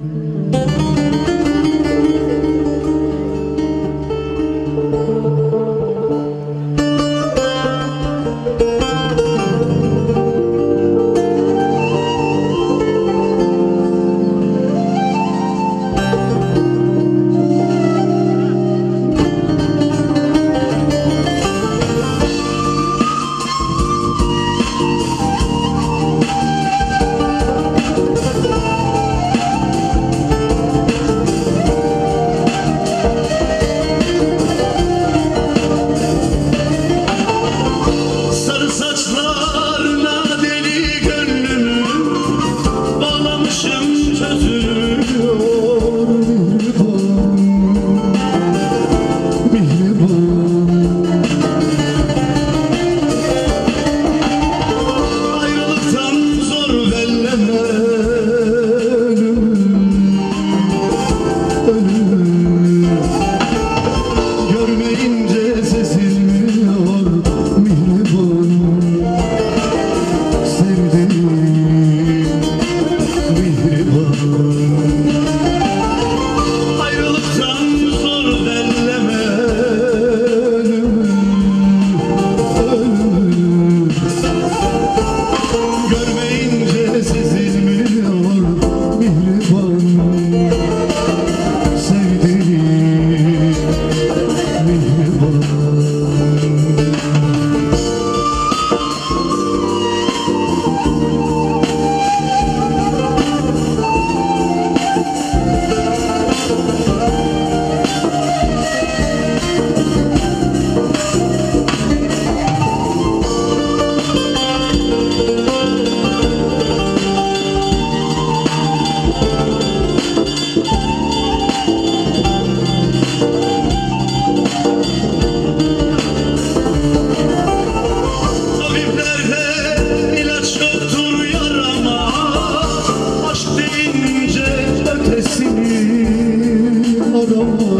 Thank amor